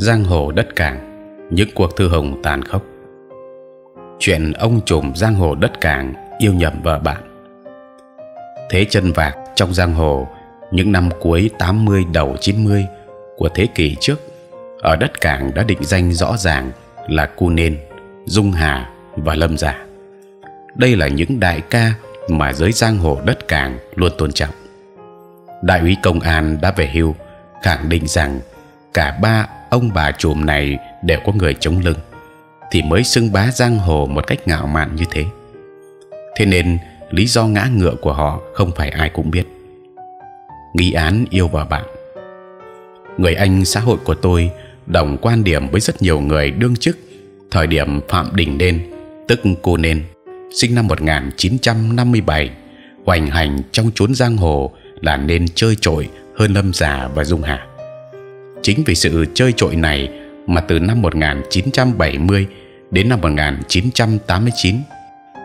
giang hồ đất cảng, những cuộc thư hùng tàn khốc. Chuyện ông trùm giang hồ đất cảng yêu nhầm vợ bạn. Thế chân vạc trong giang hồ, những năm cuối 80 đầu 90 của thế kỷ trước, ở đất cảng đã định danh rõ ràng là cu nên, dung hà và lâm giả đây là những đại ca mà giới giang hồ đất cảng luôn tôn trọng. Đại úy công an đã về hưu, khẳng định rằng cả ba ông bà chùm này đều có người chống lưng, thì mới xưng bá giang hồ một cách ngạo mạn như thế. Thế nên, lý do ngã ngựa của họ không phải ai cũng biết. Nghi án yêu vợ bạn. Người anh xã hội của tôi đồng quan điểm với rất nhiều người đương chức thời điểm phạm đình nên tức cô nên, sinh năm 1957 hoành hành trong chốn giang hồ là nên chơi trội, hơn lâm già và dung hà chính vì sự chơi trội này mà từ năm 1970 đến năm 1989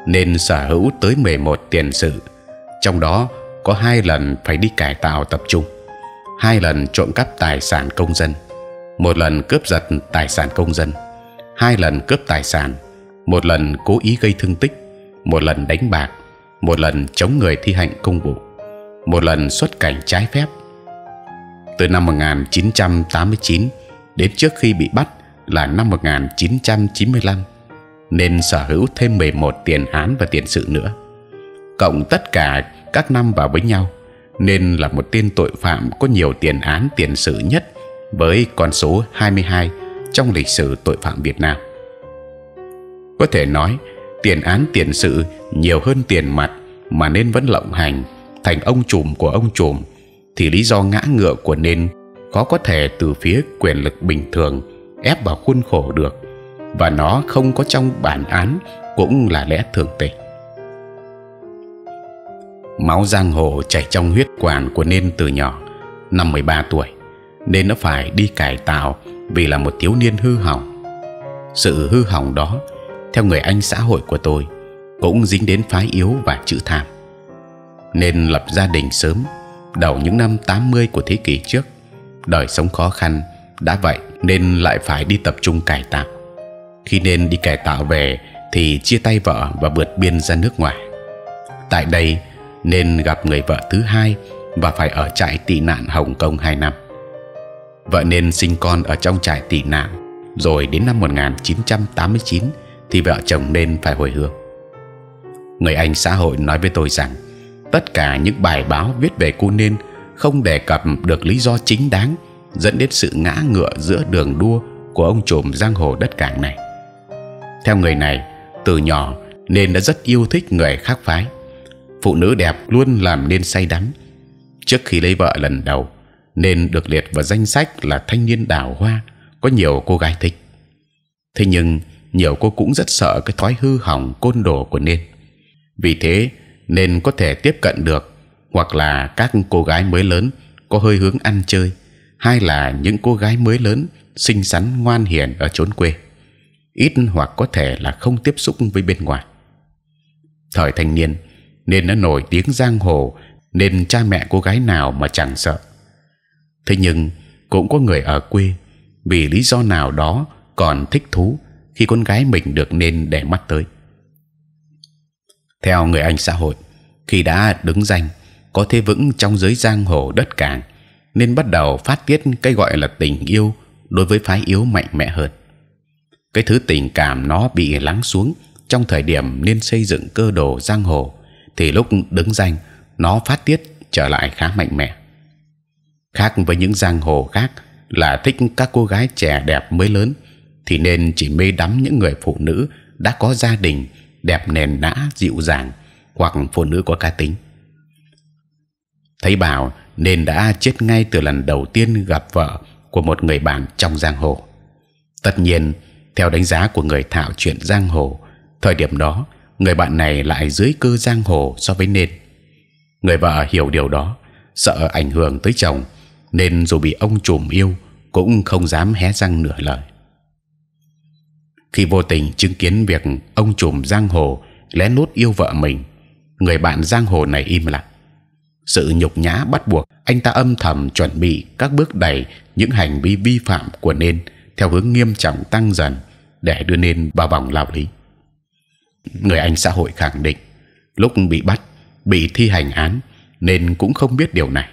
nên sở hữu tới 11 tiền sự, trong đó có hai lần phải đi cải tạo tập trung, hai lần trộm cắp tài sản công dân, một lần cướp giật tài sản công dân, hai lần cướp tài sản, một lần cố ý gây thương tích, một lần đánh bạc, một lần chống người thi hành công vụ, một lần xuất cảnh trái phép. Từ năm 1989 đến trước khi bị bắt là năm 1995 nên sở hữu thêm 11 tiền án và tiền sự nữa. Cộng tất cả các năm vào với nhau, nên là một tên tội phạm có nhiều tiền án tiền sự nhất với con số 22 trong lịch sử tội phạm Việt Nam. Có thể nói, tiền án tiền sự nhiều hơn tiền mặt mà nên vẫn lộng hành thành ông trùm của ông trùm thì lý do ngã ngựa của nên khó có thể từ phía quyền lực bình thường ép vào khuôn khổ được, và nó không có trong bản án cũng là lẽ thường tình máu giang hồ chảy trong huyết quản của nên từ nhỏ, năm 13 tuổi, nên nó phải đi cải tạo vì là một thiếu niên hư hỏng. Sự hư hỏng đó, theo người anh xã hội của tôi, cũng dính đến phái yếu và chữ tham. Nên lập gia đình sớm đầu những năm 80 của thế kỷ trước. Đời sống khó khăn đã vậy nên lại phải đi tập trung cải tạo. Khi nên đi cải tạo về thì chia tay vợ và vượt biên ra nước ngoài. Tại đây nên gặp người vợ thứ hai và phải ở trại tị nạn Hồng Kông 2 năm. Vợ nên sinh con ở trong trại tị nạn, rồi đến năm 1989 thì vợ chồng nên phải hồi hương. Người anh xã hội nói với tôi rằng tất cả những bài báo viết về cô nên không đề cập được lý do chính đáng dẫn đến sự ngã ngựa giữa đường đua của ông trùm giang hồ đất cảng này. Theo người này, từ nhỏ nên đã rất yêu thích người khác phái. Phụ nữ đẹp luôn làm nên say đắm. Trước khi lấy vợ lần đầu, nên được liệt vào danh sách là thanh niên đào hoa, có nhiều cô gái thích. Thế nhưng nhiều cô cũng rất sợ cái thói hư hỏng côn đồ của nên. Vì thế nên có thể tiếp cận được, hoặc là các cô gái mới lớn có hơi hướng ăn chơi hay là những cô gái mới lớn xinh xắn ngoan hiền ở chốn quê. Ít hoặc có thể là không tiếp xúc với bên ngoài. Thời thanh niên nên nó nổi tiếng giang hồ nên cha mẹ cô gái nào mà chẳng sợ. Thế nhưng cũng có người ở quê vì lý do nào đó còn thích thú khi con gái mình được nên để mắt tới theo người anh xã hội khi đã đứng danh có thế vững trong giới giang hồ đất cảng nên bắt đầu phát tiết cái gọi là tình yêu đối với phái yếu mạnh mẽ hơn. Cái thứ tình cảm nó bị lắng xuống trong thời điểm nên xây dựng cơ đồ giang hồ, thì lúc đứng danh nó phát tiết trở lại khá mạnh mẽ. Khác với những giang hồ khác là thích các cô gái trẻ đẹp mới lớn, thì nên chỉ mê đắm những người phụ nữ đã có gia đình đẹp nền nã dịu dàng hoặc phụ nữ có cá tính. Thấy bảo nên đã chết ngay từ lần đầu tiên gặp vợ của một người bạn trong giang hồ. Tất nhiên, theo đánh giá của người thạo chuyện giang hồ, thời điểm đó người bạn này lại dưới cơ giang hồ so với nên. Người vợ hiểu điều đó, sợ ảnh hưởng tới chồng, nên dù bị ông trùm yêu cũng không dám hé răng nửa lời. Khi vô tình chứng kiến việc ông trùm giang hồ lén lút yêu vợ mình, người bạn giang hồ này im lặng sự nhục nhã bắt buộc anh ta âm thầm chuẩn bị các bước đẩy những hành vi vi phạm của nên theo hướng nghiêm trọng tăng dần để đưa nên vào vòng lao lý. Người Anh xã hội khẳng định lúc bị bắt, bị thi hành án nên cũng không biết điều này.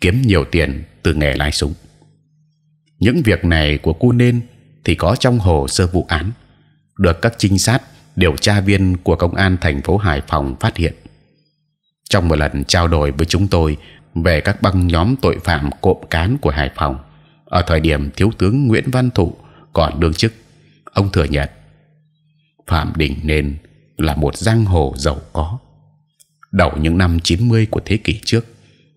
Kiếm nhiều tiền từ nghề lái súng. Những việc này của cô nên thì có trong hồ sơ vụ án, được các trinh sát, điều tra viên của công an thành phố Hải Phòng phát hiện. Trong một lần trao đổi với chúng tôi về các băng nhóm tội phạm cộm cán của Hải Phòng, ở thời điểm thiếu tướng Nguyễn Văn Thụ còn đương chức, ông thừa nhận Phạm Đình nên là một giang hồ giàu có. Đầu những năm 90 của thế kỷ trước,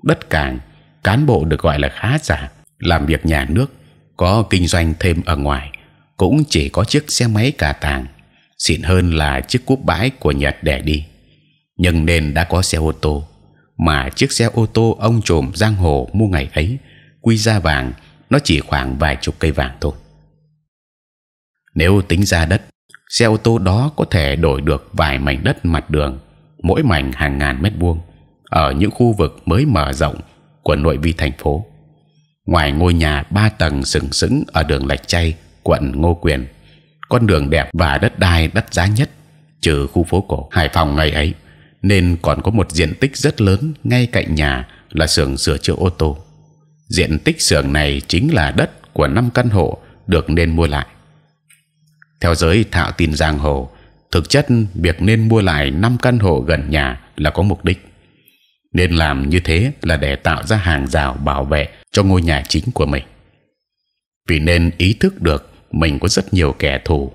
đất cảng cán bộ được gọi là khá giả, làm việc nhà nước, có kinh doanh thêm ở ngoài, cũng chỉ có chiếc xe máy cà tàng, xịn hơn là chiếc cúp bãi của Nhật để đi. Nhưng nên đã có xe ô tô, mà chiếc xe ô tô ông trộm giang hồ mua ngày ấy, quy ra vàng, nó chỉ khoảng vài chục cây vàng thôi. Nếu tính ra đất, xe ô tô đó có thể đổi được vài mảnh đất mặt đường, mỗi mảnh hàng ngàn mét vuông ở những khu vực mới mở rộng của nội vi thành phố. Ngoài ngôi nhà ba tầng sừng sững ở đường lạch chay, quận Ngô Quyền, con đường đẹp và đất đai đắt giá nhất, trừ khu phố cổ Hải Phòng ngày ấy, nên còn có một diện tích rất lớn ngay cạnh nhà là xưởng sửa chữa ô tô. Diện tích xưởng này chính là đất của năm căn hộ được nên mua lại. Theo giới thạo tin giang hồ, thực chất việc nên mua lại năm căn hộ gần nhà là có mục đích nên làm như thế là để tạo ra hàng rào bảo vệ cho ngôi nhà chính của mình vì nên ý thức được mình có rất nhiều kẻ thù.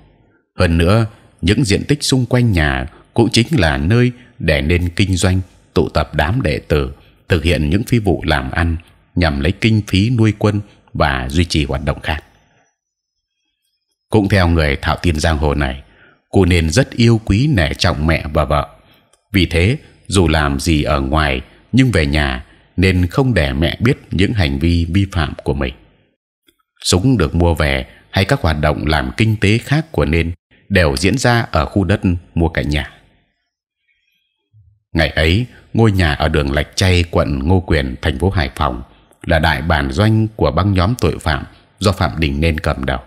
Hơn nữa, những diện tích xung quanh nhà cũng chính là nơi để nên kinh doanh, tụ tập đám đệ tử, thực hiện những phi vụ làm ăn nhằm lấy kinh phí nuôi quân và duy trì hoạt động khác. Cũng theo người thạo tiên giang hồ này cô nên rất yêu quý nể trọng mẹ và vợ. Vì thế, dù làm gì ở ngoài nhưng về nhà nên không để mẹ biết những hành vi vi phạm của mình. Súng được mua về hay các hoạt động làm kinh tế khác của nên đều diễn ra ở khu đất mua cạnh nhà. Ngày ấy, ngôi nhà ở đường Lạch Chay, quận Ngô Quyền, thành phố Hải Phòng là đại bản doanh của băng nhóm tội phạm do Phạm Đình nên cầm đầu.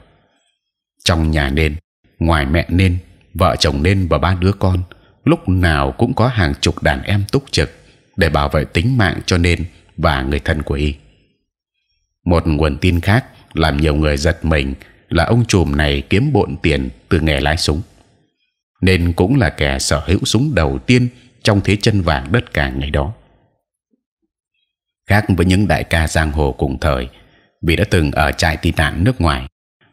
Trong nhà nên, ngoài mẹ nên, vợ chồng nên và ba đứa con, lúc nào cũng có hàng chục đàn em túc trực để bảo vệ tính mạng cho nên và người thân của y. Một nguồn tin khác làm nhiều người giật mình là ông trùm này kiếm bộn tiền từ nghề lái súng, nên cũng là kẻ sở hữu súng đầu tiên trong thế chân vàng đất cảng ngày đó. Khác với những đại ca giang hồ cùng thời, vì đã từng ở trại tị nạn nước ngoài,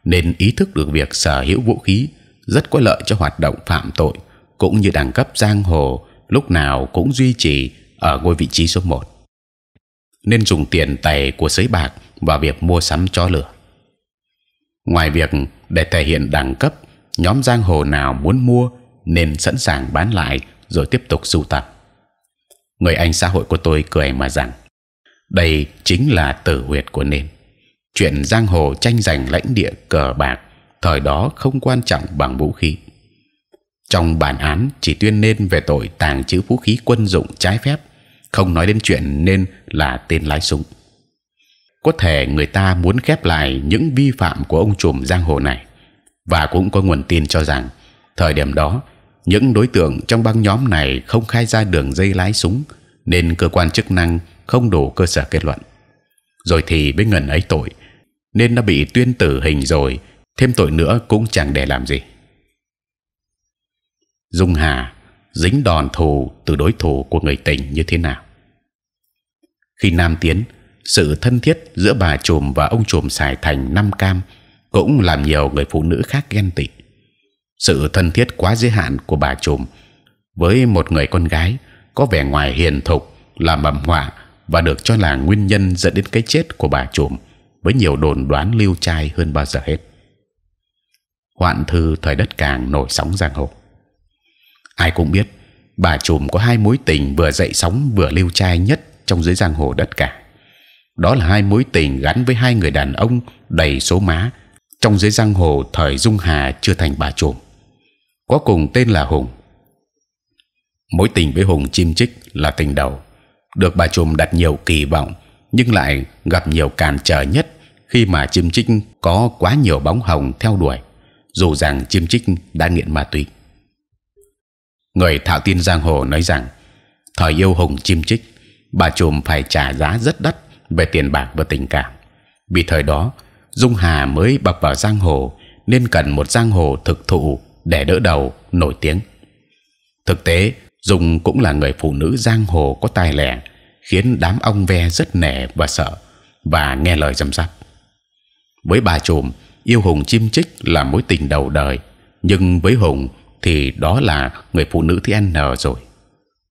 nên ý thức được việc sở hữu vũ khí rất có lợi cho hoạt động phạm tội, cũng như đẳng cấp giang hồ lúc nào cũng duy trì ở ngôi vị trí số 1 nên dùng tiền tài của sới bạc vào việc mua sắm cho lửa. Ngoài việc để thể hiện đẳng cấp, nhóm giang hồ nào muốn mua nên sẵn sàng bán lại rồi tiếp tục sưu tập. Người anh xã hội của tôi cười mà rằng đây chính là tử huyệt của nên. Chuyện giang hồ tranh giành lãnh địa cờ bạc thời đó không quan trọng bằng vũ khí. Trong bản án chỉ tuyên nên về tội tàng trữ vũ khí quân dụng trái phép không nói đến chuyện nên là tên lái súng. Có thể người ta muốn khép lại những vi phạm của ông trùm giang hồ này, và cũng có nguồn tin cho rằng thời điểm đó những đối tượng trong băng nhóm này không khai ra đường dây lái súng, nên cơ quan chức năng không đủ cơ sở kết luận. Rồi thì với ngần ấy tội, nên đã bị tuyên tử hình rồi, thêm tội nữa cũng chẳng để làm gì. Dung Hà dính đòn thù từ đối thủ của người tình như thế nào? khi Nam tiến, sự thân thiết giữa bà trùm và ông trùm xài thành năm cam cũng làm nhiều người phụ nữ khác ghen tị. Sự thân thiết quá giới hạn của bà trùm với một người con gái có vẻ ngoài hiền thục, là mầm họa và được cho là nguyên nhân dẫn đến cái chết của bà trùm với nhiều đồn đoán lưu trai hơn bao giờ hết. Hoạn thư thời đất càng nổi sóng giang hồ. Ai cũng biết bà trùm có hai mối tình vừa dậy sóng vừa lưu trai nhất trong giới giang hồ đất cả. Đó là hai mối tình gắn với hai người đàn ông đầy số má trong giới giang hồ thời Dung Hà chưa thành bà trùm. Có cùng tên là Hùng. Mối tình với Hùng chim chích là tình đầu, được bà trùm đặt nhiều kỳ vọng nhưng lại gặp nhiều cản trở nhất khi mà chim trích có quá nhiều bóng hồng theo đuổi, dù rằng chim trích đã nghiện ma túy. Người thạo tin giang hồ nói rằng thời yêu hùng chim trích, bà trùm phải trả giá rất đắt về tiền bạc và tình cảm. Vì thời đó Dung Hà mới bập vào giang hồ nên cần một giang hồ thực thụ để đỡ đầu nổi tiếng. Thực tế, Dung cũng là người phụ nữ giang hồ có tài lẻ, khiến đám ông ve rất nể và sợ và nghe lời dâm dắp. Với bà trùm, yêu hùng chim chích là mối tình đầu đời, nhưng với hùng thì đó là người phụ nữ thứ n rồi.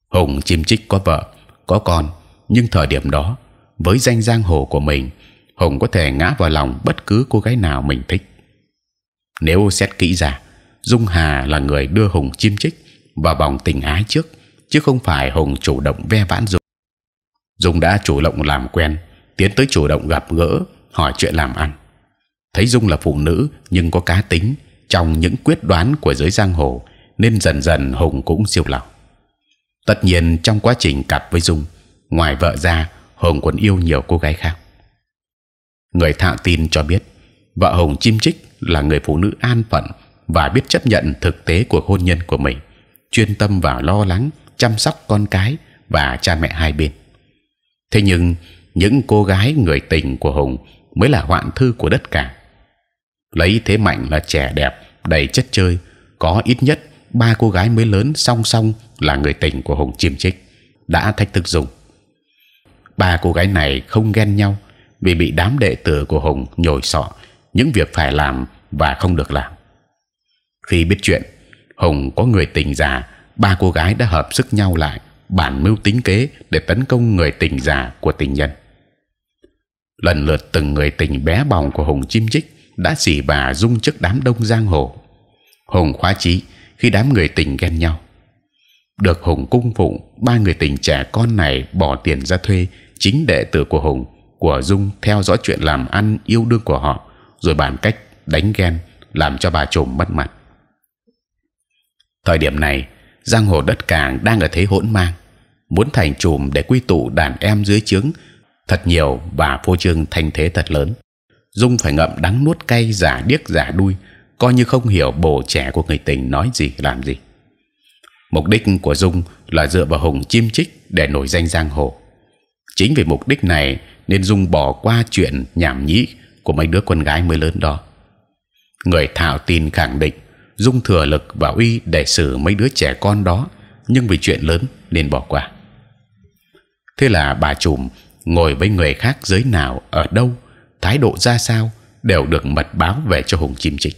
Hùng chim chích có vợ, có con, nhưng thời điểm đó, với danh giang hồ của mình, Hùng có thể ngã vào lòng bất cứ cô gái nào mình thích. Nếu xét kỹ ra, Dung Hà là người đưa Hùng chim chích vào vòng tình ái trước, chứ không phải Hùng chủ động ve vãn Dung. Dung đã chủ động làm quen, tiến tới chủ động gặp gỡ, hỏi chuyện làm ăn. Thấy Dung là phụ nữ nhưng có cá tính trong những quyết đoán của giới giang hồ, nên dần dần Hùng cũng siêu lòng. Tất nhiên trong quá trình cặp với Dung, ngoài vợ ra, hồng còn yêu nhiều cô gái khác. Người thạo tin cho biết, vợ hồng chim chích là người phụ nữ an phận và biết chấp nhận thực tế của hôn nhân của mình, chuyên tâm vào lo lắng, chăm sóc con cái và cha mẹ hai bên. Thế nhưng những cô gái người tình của hồng mới là hoạn thư của đất cả. Lấy thế mạnh là trẻ đẹp, đầy chất chơi, có ít nhất ba cô gái mới lớn song song là người tình của hồng chim chích đã thách thức dùng. Ba cô gái này không ghen nhau vì bị đám đệ tử của Hùng nhồi sọ những việc phải làm và không được làm. Khi biết chuyện, Hùng có người tình già, ba cô gái đã hợp sức nhau lại, bản mưu tính kế để tấn công người tình già của tình nhân. Lần lượt từng người tình bé bỏng của Hùng chim chích đã xỉ bà dung trước đám đông giang hồ. Hùng khóa chí khi đám người tình ghen nhau. Được Hùng cung phụng, ba người tình trẻ con này bỏ tiền ra thuê chính đệ tử của Hùng của Dung theo dõi chuyện làm ăn yêu đương của họ, rồi bàn cách đánh ghen, làm cho bà trùm mất mặt. Thời điểm này, giang hồ đất cảng đang ở thế hỗn mang, muốn thành trùm để quy tụ đàn em dưới trướng thật nhiều và phô trương thanh thế thật lớn. Dung phải ngậm đắng nuốt cay, giả điếc giả đuôi, coi như không hiểu bồ trẻ của người tình nói gì làm gì. Mục đích của Dung là dựa vào hùng chim chích để nổi danh giang hồ. Chính vì mục đích này nên dung bỏ qua chuyện nhảm nhí của mấy đứa con gái mới lớn đó. Người thạo tin khẳng định dung thừa lực và uy để xử mấy đứa trẻ con đó, nhưng vì chuyện lớn nên bỏ qua. Thế là bà trùm ngồi với người khác giới nào ở đâu, thái độ ra sao đều được mật báo về cho hùng chim trích.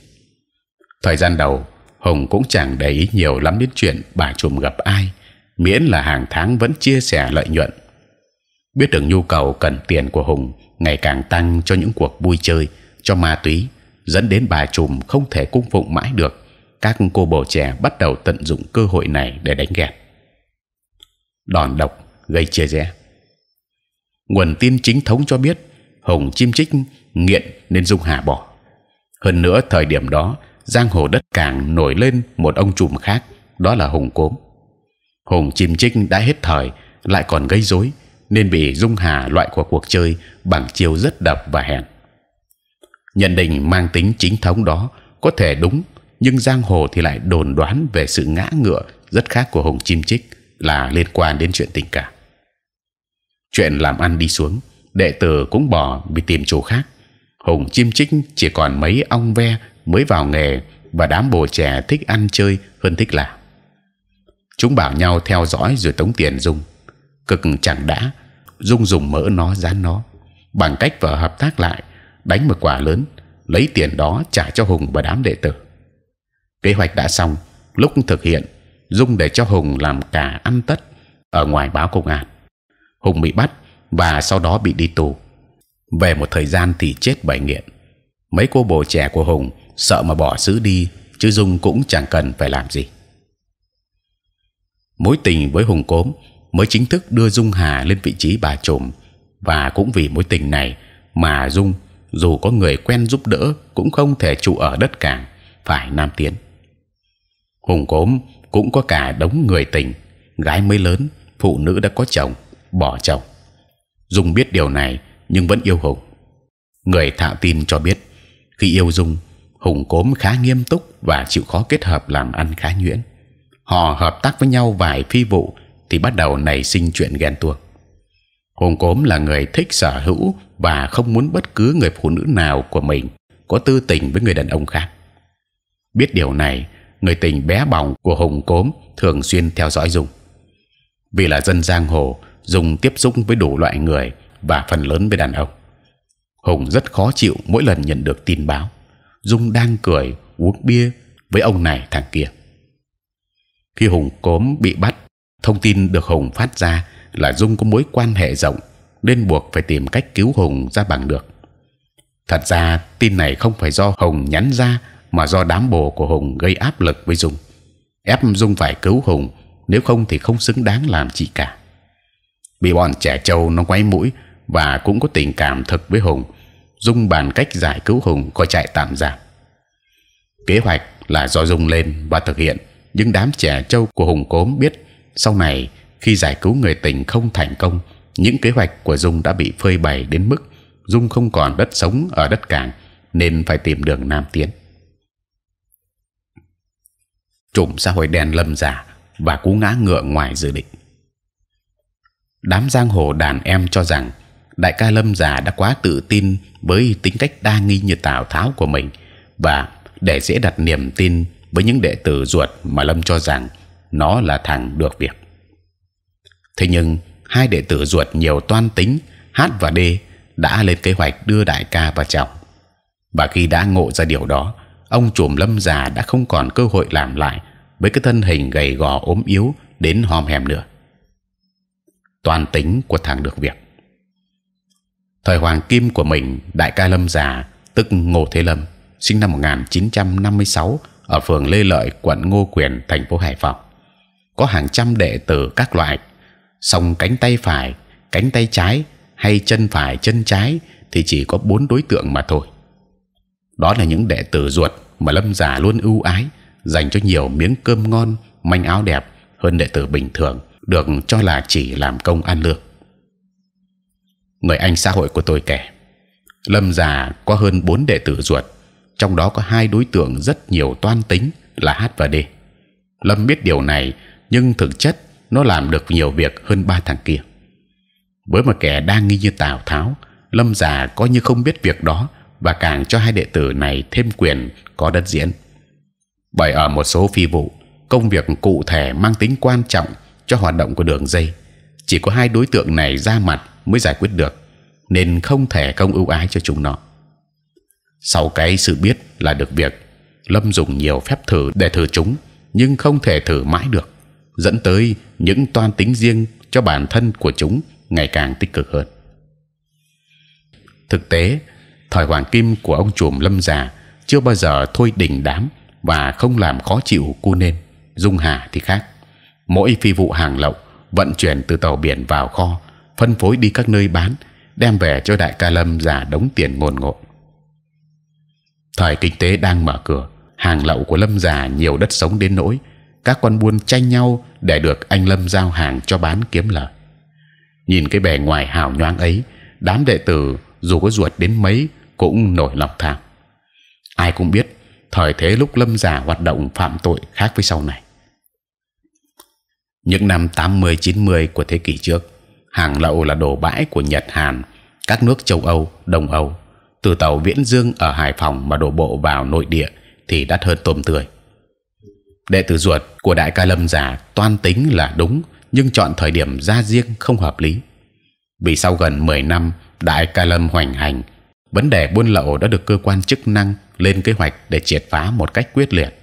Thời gian đầu hùng cũng chẳng để ý nhiều lắm đến chuyện bà trùm gặp ai, miễn là hàng tháng vẫn chia sẻ lợi nhuận biết được nhu cầu cần tiền của hùng, ngày càng tăng cho những cuộc vui chơi, cho ma túy, dẫn đến bà trùm không thể cung phụng mãi được. Các cô bồ trẻ bắt đầu tận dụng cơ hội này để đánh ghét đòn độc gây chia rẽ. Nguồn tin chính thống cho biết hùng chim chích, nghiện nên dung hà bỏ. Hơn nữa, thời điểm đó, giang hồ đất cảng nổi lên một ông trùm khác, đó là hùng cốm. Hùng chim chích đã hết thời, lại còn gây rối nên bị dung hà loại của cuộc chơi bằng chiêu rất độc và hèn. Nhận định mang tính chính thống đó có thể đúng, nhưng giang hồ thì lại đồn đoán về sự ngã ngựa rất khác của hùng chim chích là liên quan đến chuyện tình cảm. Chuyện làm ăn đi xuống, đệ tử cũng bỏ vì tìm chỗ khác. Hùng chim chích chỉ còn mấy ong ve mới vào nghề và đám bồ trẻ thích ăn chơi hơn thích làm. Chúng bảo nhau theo dõi rồi tống tiền dung cực chẳng đã, dung dùng mỡ nó, dán nó. Bằng cách vợ hợp tác lại, đánh một quả lớn, lấy tiền đó trả cho hùng và đám đệ tử. Kế hoạch đã xong, lúc thực hiện, dung để cho hùng làm cả ăn tất ở ngoài báo công an. Hùng bị bắt và sau đó bị đi tù. Về một thời gian thì chết bởi nghiện. Mấy cô bồ trẻ của hùng sợ mà bỏ xứ đi, chứ dung cũng chẳng cần phải làm gì. Mối tình với hùng cốm mới chính thức đưa Dung Hà lên vị trí bà trùm. Và cũng vì mối tình này mà Dung, dù có người quen giúp đỡ, cũng không thể trụ ở đất cảng, phải nam tiến. Hùng cốm cũng có cả đống người tình, gái mới lớn, phụ nữ đã có chồng, bỏ chồng. Dung biết điều này, nhưng vẫn yêu hùng. Người thạo tin cho biết, khi yêu dung, hùng cốm khá nghiêm túc và chịu khó kết hợp làm ăn khá nhuyễn. Họ hợp tác với nhau vài phi vụ thì bắt đầu nảy sinh chuyện ghen tuông. Hùng cốm là người thích sở hữu và không muốn bất cứ người phụ nữ nào của mình có tư tình với người đàn ông khác. Biết điều này, người tình bé bỏng của hùng cốm thường xuyên theo dõi dung. Vì là dân giang hồ, Dung tiếp xúc với đủ loại người và phần lớn với đàn ông. Hùng rất khó chịu mỗi lần nhận được tin báo. Dung đang cười, uống bia với ông này thằng kia. Khi hùng cốm bị bắt thông tin được hùng phát ra là dung có mối quan hệ rộng, nên buộc phải tìm cách cứu hùng ra bằng được. Thật ra, tin này không phải do hùng nhắn ra, mà do đám bồ của hùng gây áp lực với dung. Ép dung phải cứu hùng, nếu không thì không xứng đáng làm chị cả. Bị bọn trẻ trâu nó quấy mũi và cũng có tình cảm thực với hùng, dung bàn cách giải cứu hùng khỏi trại tạm giam. Kế hoạch là do dung lên và thực hiện, nhưng đám trẻ trâu của hùng cốm biết sau này, khi giải cứu người tình không thành công, những kế hoạch của dung đã bị phơi bày đến mức dung không còn đất sống ở đất cảng, nên phải tìm đường nam tiến. Trùm xã hội đen lâm giả và cú ngã ngựa ngoài dự định. Đám giang hồ đàn em cho rằng đại ca lâm giả đã quá tự tin với tính cách đa nghi như tào tháo của mình và để dễ đặt niềm tin với những đệ tử ruột mà lâm cho rằng nó là thằng được việc. Thế nhưng, hai đệ tử ruột nhiều toan tính h và d đã lên kế hoạch đưa đại ca vào chồng. Và khi đã ngộ ra điều đó, ông chùm lâm già đã không còn cơ hội làm lại với cái thân hình gầy gò ốm yếu đến hòm hèm nữa. Toàn tính của thằng được việc. Thời hoàng kim của mình, đại ca lâm già, tức ngô thế lâm, sinh năm 1956 ở phường lê lợi, quận ngô quyền, thành phố hải phòng có hàng trăm đệ tử các loại. Song cánh tay phải, cánh tay trái hay chân phải, chân trái thì chỉ có bốn đối tượng mà thôi. Đó là những đệ tử ruột mà lâm già luôn ưu ái, dành cho nhiều miếng cơm ngon, manh áo đẹp hơn đệ tử bình thường, được cho là chỉ làm công ăn lương. Người anh xã hội của tôi kể, lâm già có hơn bốn đệ tử ruột, trong đó có hai đối tượng rất nhiều toan tính là h và d lâm biết điều này nhưng thực chất, nó làm được nhiều việc hơn ba thằng kia. Với một kẻ đang nghi như tào tháo, lâm già coi như không biết việc đó và càng cho hai đệ tử này thêm quyền có đất diễn. Bởi ở một số phi vụ, công việc cụ thể mang tính quan trọng cho hoạt động của đường dây. Chỉ có hai đối tượng này ra mặt mới giải quyết được, nên không thể không ưu ái cho chúng nó. Sau cái sự biết là được việc, lâm dùng nhiều phép thử để thử chúng, nhưng không thể thử mãi được dẫn tới những toan tính riêng cho bản thân của chúng ngày càng tích cực hơn. Thực tế thời hoàng kim của ông chùm lâm già chưa bao giờ thôi đình đám và không làm khó chịu cu nên, dung hà thì khác. Mỗi phi vụ hàng lậu vận chuyển từ tàu biển vào kho, phân phối đi các nơi bán, đem về cho đại ca lâm già đóng tiền ngồn ngộn. Thời kinh tế đang mở cửa, hàng lậu của lâm già nhiều đất sống đến nỗi các quan buôn tranh nhau để được anh lâm giao hàng cho bán kiếm lời. Nhìn cái bề ngoài hào nhoáng ấy, đám đệ tử dù có ruột đến mấy cũng nổi lòng tham. Ai cũng biết thời thế lúc lâm già hoạt động phạm tội khác với sau này. Những năm 80 90 của thế kỷ trước, hàng lậu là đồ bãi của Nhật, Hàn, các nước châu Âu, Đông Âu. Từ tàu Viễn Dương ở Hải Phòng mà đổ bộ vào nội địa thì đắt hơn tôm tươi đệ tử ruột của đại ca lâm giả toan tính là đúng, nhưng chọn thời điểm ra riêng không hợp lý. Vì sau gần 10 năm, đại ca lâm hoành hành, vấn đề buôn lậu đã được cơ quan chức năng lên kế hoạch để triệt phá một cách quyết liệt.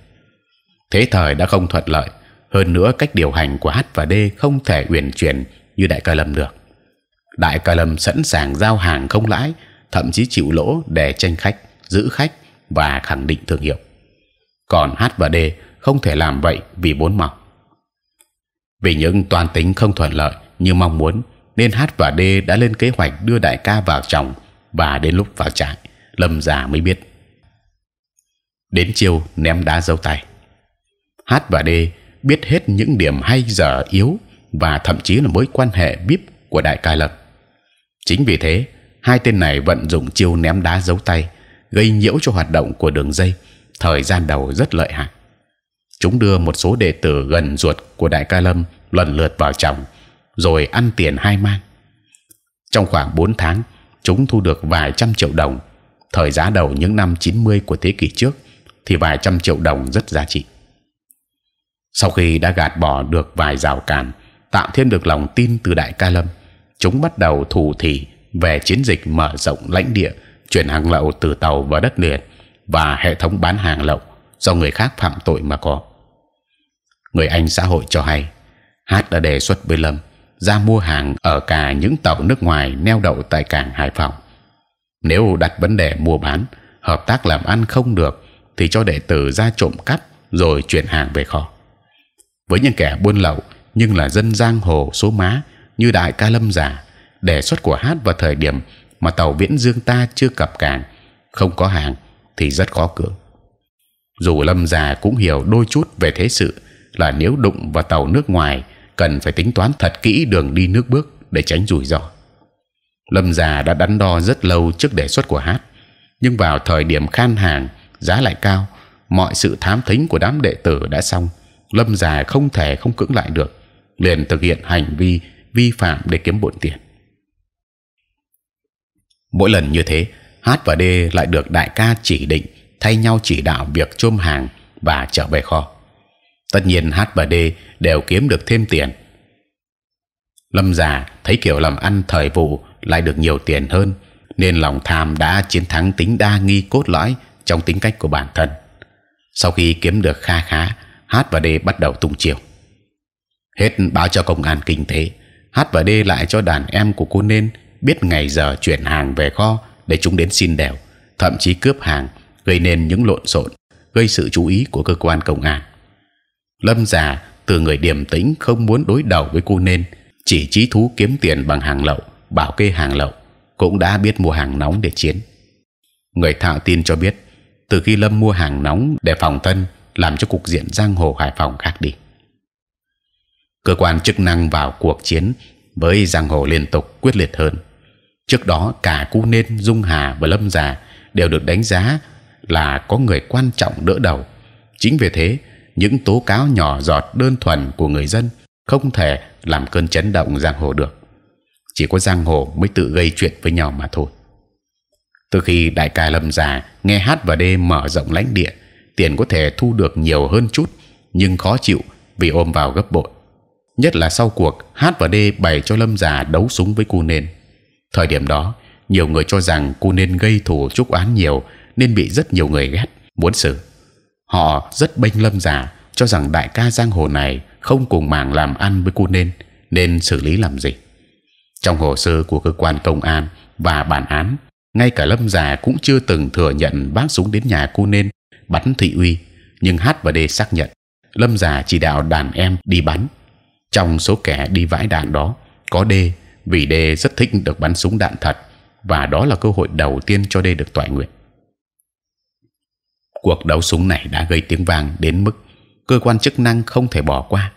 Thế thời đã không thuận lợi, hơn nữa cách điều hành của H và D không thể uyển chuyển như đại ca lâm được. Đại ca lâm sẵn sàng giao hàng không lãi, thậm chí chịu lỗ để tranh khách, giữ khách và khẳng định thương hiệu. Còn H và D không thể làm vậy vì bốn mọc vì những toàn tính không thuận lợi như mong muốn, nên H và D đã lên kế hoạch đưa đại ca vào chồng và đến lúc vào trại, lâm già mới biết. Đến chiều, ném đá dâu tay. H và D biết hết những điểm hay dở yếu và thậm chí là mối quan hệ bíp của đại ca lâm. Chính vì thế, hai tên này vận dụng chiêu ném đá giấu tay, gây nhiễu cho hoạt động của đường dây thời gian đầu rất lợi hại chúng đưa một số đệ tử gần ruột của đại ca lâm lần lượt vào chồng, rồi ăn tiền hai mang. Trong khoảng 4 tháng, chúng thu được vài trăm triệu đồng. Thời giá đầu những năm 90 của thế kỷ trước thì vài trăm triệu đồng rất giá trị. Sau khi đã gạt bỏ được vài rào cản, tạo thêm được lòng tin từ đại ca lâm, chúng bắt đầu thủ thì về chiến dịch mở rộng lãnh địa, chuyển hàng lậu từ tàu vào đất liền và hệ thống bán hàng lậu do người khác phạm tội mà có người anh xã hội cho hay, hát đã đề xuất với lâm ra mua hàng ở cả những tàu nước ngoài neo đậu tại cảng hải phòng. Nếu đặt vấn đề mua bán, hợp tác làm ăn không được thì cho đệ tử ra trộm cắp rồi chuyển hàng về kho. Với những kẻ buôn lậu nhưng là dân giang hồ số má như đại ca lâm giả đề xuất của hát vào thời điểm mà tàu viễn dương ta chưa cập cảng, không có hàng thì rất khó cưỡng. Dù lâm già cũng hiểu đôi chút về thế sự là nếu đụng vào tàu nước ngoài, cần phải tính toán thật kỹ đường đi nước bước để tránh rủi ro. Lâm già đã đắn đo rất lâu trước đề xuất của hát, nhưng vào thời điểm khan hàng, giá lại cao, mọi sự thám thính của đám đệ tử đã xong, lâm già không thể không cưỡng lại được, liền thực hiện hành vi vi phạm để kiếm bộn tiền. Mỗi lần như thế H và D lại được đại ca chỉ định thay nhau chỉ đạo việc chôm hàng và trở về kho tất nhiên H và D đều kiếm được thêm tiền. Lâm già thấy kiểu làm ăn thời vụ lại được nhiều tiền hơn nên lòng tham đã chiến thắng tính đa nghi cốt lõi trong tính cách của bản thân. Sau khi kiếm được kha khá H và D bắt đầu tung chiều. Hết báo cho công an kinh tế H và D lại cho đàn em của cô nên biết ngày giờ chuyển hàng về kho để chúng đến xin đèo, thậm chí cướp hàng, gây nên những lộn xộn, gây sự chú ý của cơ quan công an. Lâm già từ người điềm tĩnh không muốn đối đầu với cô nên chỉ trí thú kiếm tiền bằng hàng lậu, bảo kê hàng lậu, cũng đã biết mua hàng nóng để chiến. Người thạo tin cho biết, từ khi Lâm mua hàng nóng để phòng thân, làm cho cục diện giang hồ Hải Phòng khác đi. Cơ quan chức năng vào cuộc chiến với giang hồ liên tục quyết liệt hơn trước đó cả cu nên dung hà và lâm già đều được đánh giá là có người quan trọng đỡ đầu chính vì thế những tố cáo nhỏ giọt đơn thuần của người dân không thể làm cơn chấn động giang hồ được. Chỉ có giang hồ mới tự gây chuyện với nhau mà thôi. Từ khi đại ca lâm già nghe hát và đê mở rộng lãnh địa, tiền có thể thu được nhiều hơn chút, nhưng khó chịu vì ôm vào gấp bội. Nhất là sau cuộc hát và đê bày cho lâm già đấu súng với cu nên. Thời điểm đó, nhiều người cho rằng cu nên gây thù chúc oán nhiều nên bị rất nhiều người ghét, muốn xử họ rất bênh lâm giả, cho rằng đại ca giang hồ này không cùng màng làm ăn với cô nên nên xử lý làm gì trong hồ sơ của cơ quan công an và bản án, ngay cả lâm già cũng chưa từng thừa nhận bác súng đến nhà cô nên bắn thị uy, nhưng h và d xác nhận lâm già chỉ đạo đàn em đi bắn trong số kẻ đi vãi đạn đó, có d vì D rất thích được bắn súng đạn thật, và đó là cơ hội đầu tiên cho D được toại nguyện. Cuộc đấu súng này đã gây tiếng vang đến mức cơ quan chức năng không thể bỏ qua.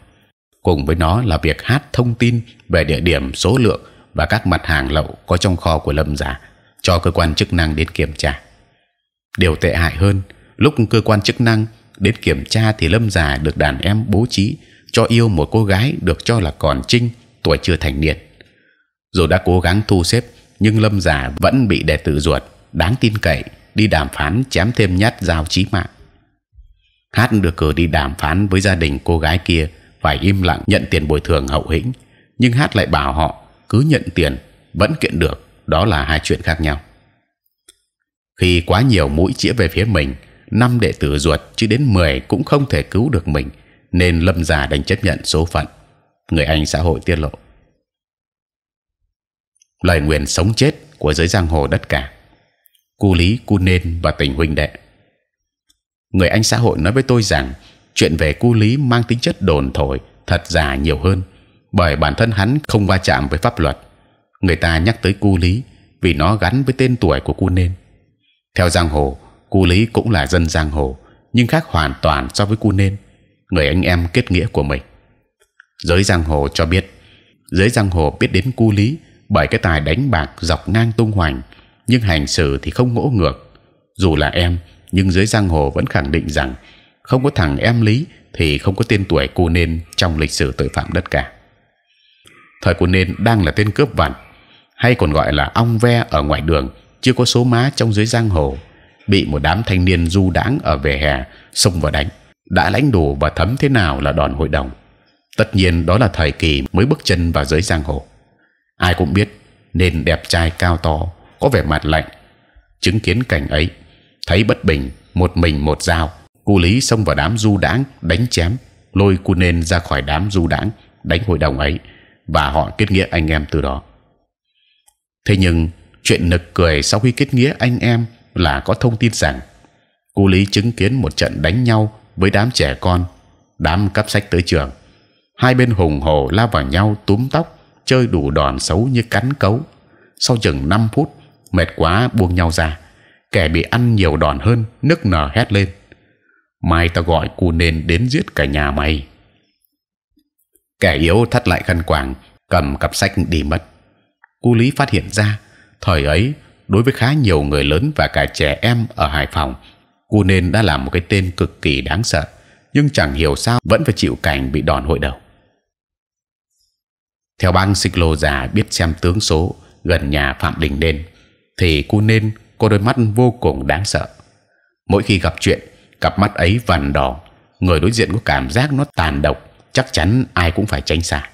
Cùng với nó là việc hát thông tin về địa điểm, số lượng và các mặt hàng lậu có trong kho của Lâm Giả cho cơ quan chức năng đến kiểm tra. Điều tệ hại hơn, lúc cơ quan chức năng đến kiểm tra thì Lâm Giả được đàn em bố trí cho yêu một cô gái được cho là còn trinh tuổi chưa thành niên dù đã cố gắng thu xếp nhưng lâm giả vẫn bị đệ tử ruột đáng tin cậy đi đàm phán chém thêm nhát dao chí mạng. Hát được cử đi đàm phán với gia đình cô gái kia phải im lặng nhận tiền bồi thường hậu hĩnh. Nhưng hát lại bảo họ, cứ nhận tiền, vẫn kiện được. Đó là hai chuyện khác nhau. Khi quá nhiều mũi chĩa về phía mình, năm đệ tử ruột chứ đến 10 cũng không thể cứu được mình, nên lâm già đành chấp nhận số phận. Người anh xã hội tiết lộ. Lời nguyện sống chết của giới giang hồ đất cả cu lý, cu nên và tình huynh đệ. Người anh xã hội nói với tôi rằng, chuyện về cu lý mang tính chất đồn thổi, thật giả nhiều hơn, bởi bản thân hắn không va chạm với pháp luật. Người ta nhắc tới cu lý vì nó gắn với tên tuổi của cu nên. Theo giang hồ, cu lý cũng là dân giang hồ, nhưng khác hoàn toàn so với cu nên, người anh em kết nghĩa của mình. Giới giang hồ cho biết, giới giang hồ biết đến cu lý bởi cái tài đánh bạc dọc ngang tung hoành nhưng hành xử thì không ngỗ ngược. Dù là em, nhưng dưới giang hồ vẫn khẳng định rằng không có thằng em lý thì không có tên tuổi cô nên trong lịch sử tội phạm đất cả. Thời cô nên đang là tên cướp vặt, hay còn gọi là ong ve ở ngoài đường, chưa có số má trong dưới giang hồ, bị một đám thanh niên du đãng ở về hè xông vào đánh, đã lãnh đủ và thấm thế nào là đòn hội đồng. Tất nhiên đó là thời kỳ mới bước chân vào giới giang hồ. Ai cũng biết nên đẹp trai cao to có vẻ mặt lạnh. Chứng kiến cảnh ấy, thấy bất bình, một mình một dao, cu lý xông vào đám du đãng, đánh chém, lôi cu nên ra khỏi đám du đãng, đánh hội đồng ấy, và họ kết nghĩa anh em từ đó. Thế nhưng, chuyện nực cười sau khi kết nghĩa anh em là có thông tin rằng, cu lý chứng kiến một trận đánh nhau với đám trẻ con, đám cắp sách tới trường. Hai bên hùng hổ lao vào nhau túm tóc, chơi đủ đòn xấu như cắn cấu. Sau chừng 5 phút mệt quá buông nhau ra. Kẻ bị ăn nhiều đòn hơn, nức nở hét lên. Mai ta gọi cù nền đến giết cả nhà mày. Kẻ yếu thắt lại khăn quàng, cầm cặp sách đi mất. Cu lý phát hiện ra, thời ấy, đối với khá nhiều người lớn và cả trẻ em ở hải phòng cu nên đã làm một cái tên cực kỳ đáng sợ, nhưng chẳng hiểu sao vẫn phải chịu cảnh bị đòn hội đầu. Theo băng xích lô già biết xem tướng số, gần nhà phạm đình nên thì cô nên có đôi mắt vô cùng đáng sợ. Mỗi khi gặp chuyện, cặp mắt ấy vằn đỏ, người đối diện có cảm giác nó tàn độc, chắc chắn ai cũng phải tránh xa.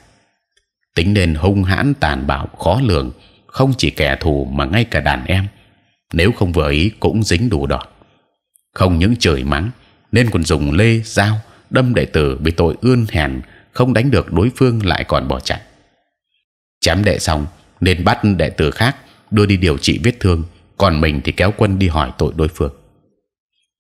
Tính nên hung hãn tàn bạo, khó lường, không chỉ kẻ thù mà ngay cả đàn em. Nếu không vừa ý cũng dính đủ đòn không những chửi mắng, nên còn dùng lê, dao, đâm đệ tử bị tội ươn hèn, không đánh được đối phương lại còn bỏ chạy. Chém đệ xong, nên bắt đệ tử khác đưa đi điều trị vết thương, còn mình thì kéo quân đi hỏi tội đối phương.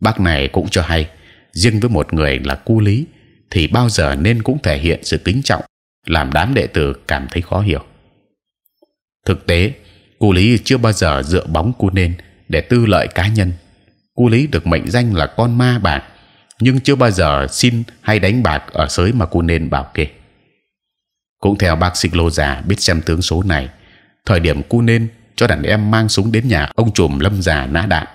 Bác này cũng cho hay, riêng với một người là cu lý, thì bao giờ nên cũng thể hiện sự kính trọng, làm đám đệ tử cảm thấy khó hiểu. Thực tế, cu lý chưa bao giờ dựa bóng cu nên để tư lợi cá nhân. Cu lý được mệnh danh là con ma bạc, nhưng chưa bao giờ xin hay đánh bạc ở sới mà cu nên bảo kê. Cũng theo bác sĩ lô già biết xem tướng số này, thời điểm cu nên cho đàn em mang súng đến nhà. Ông trùm lâm già nã đạn,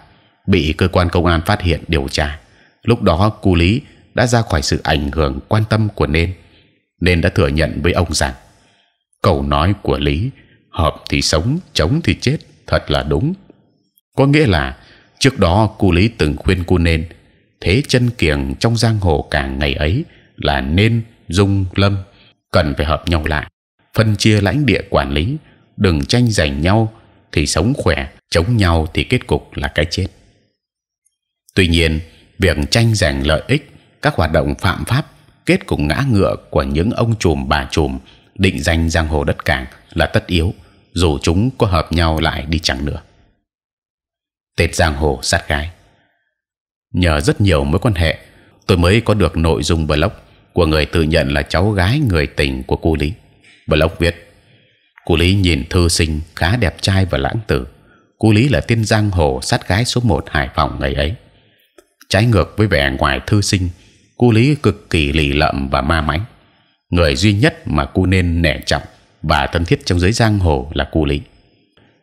bị cơ quan công an phát hiện điều tra. Lúc đó, cu lý đã ra khỏi sự ảnh hưởng quan tâm của nên nên đã thừa nhận với ông rằng, câu nói của lý, hợp thì sống, chống thì chết, thật là đúng. Có nghĩa là, trước đó cu lý từng khuyên cu nên, thế chân kiềng trong giang hồ càng ngày ấy là nên, dung, lâm, cần phải hợp nhau lại, phân chia lãnh địa quản lý, đừng tranh giành nhau thì sống khỏe, chống nhau thì kết cục là cái chết. Tuy nhiên, việc tranh giành lợi ích, các hoạt động phạm pháp, kết cục ngã ngựa của những ông trùm bà trùm, định danh giang hồ đất cảng là tất yếu, dù chúng có hợp nhau lại đi chẳng nữa. Tết giang hồ sát gái nhờ rất nhiều mối quan hệ, tôi mới có được nội dung blog của người tự nhận là cháu gái người tình của cô lý. Blog viết cô lý nhìn thư sinh khá đẹp trai và lãng tử. Cô lý là tiên giang hồ sát gái số một hải phòng ngày ấy. Trái ngược với vẻ ngoài thư sinh cô lý cực kỳ lì lợm và ma mãnh. Người duy nhất mà cô nên nể trọng và thân thiết trong giới giang hồ là cô lý.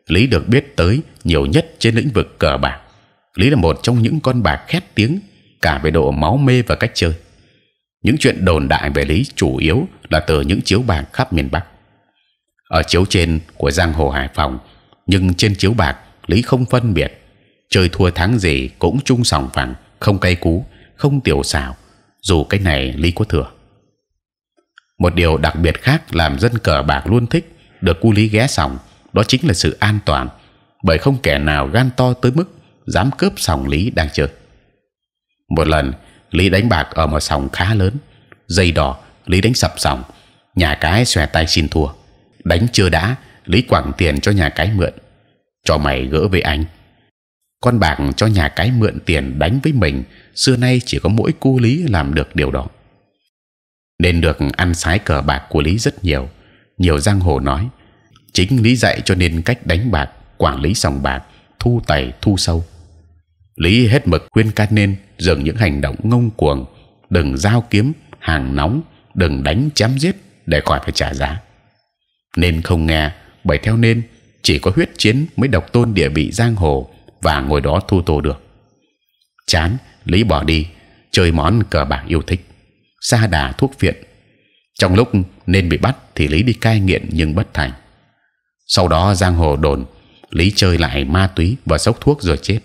Lý được biết tới nhiều nhất trên lĩnh vực cờ bạc. Lý là một trong những con bạc khét tiếng, cả về độ máu mê và cách chơi. Những chuyện đồn đại về lý chủ yếu là từ những chiếu bạc khắp miền bắc ở chiếu trên của giang hồ hải phòng, nhưng trên chiếu bạc, lý không phân biệt. Chơi thua thắng gì cũng chung sòng phẳng, không cay cú, không tiểu xảo. Dù cái này lý có thừa. Một điều đặc biệt khác làm dân cờ bạc luôn thích được cu lý ghé sòng, đó chính là sự an toàn. Bởi không kẻ nào gan to tới mức dám cướp sòng lý đang chơi. Một lần, lý đánh bạc ở một sòng khá lớn. Dây đỏ, lý đánh sập sòng. Nhà cái xòe tay xin thua đánh chưa đã lý quẳng tiền cho nhà cái mượn. Cho mày gỡ với anh. Con bạc cho nhà cái mượn tiền đánh với mình, xưa nay chỉ có mỗi cu lý làm được điều đó. Nên được ăn sái cờ bạc của lý rất nhiều. Nhiều giang hồ nói, chính lý dạy cho nên cách đánh bạc, quản lý sòng bạc, thu tài, thu sâu. Lý hết mực khuyên can nên dừng những hành động ngông cuồng, đừng giao kiếm, hàng nóng, đừng đánh chém giết để khỏi phải trả giá nên không nghe bởi theo nên chỉ có huyết chiến mới độc tôn địa vị giang hồ và ngồi đó thu tô được. Chán, lý bỏ đi chơi món cờ bạc yêu thích, xa đà thuốc viện. Trong lúc nên bị bắt thì lý đi cai nghiện nhưng bất thành. Sau đó giang hồ đồn lý chơi lại ma túy và sốc thuốc rồi chết.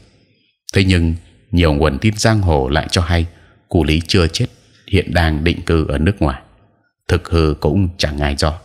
Thế nhưng nhiều nguồn tin giang hồ lại cho hay cụ lý chưa chết, hiện đang định cư ở nước ngoài. Thực hư cũng chẳng ai do.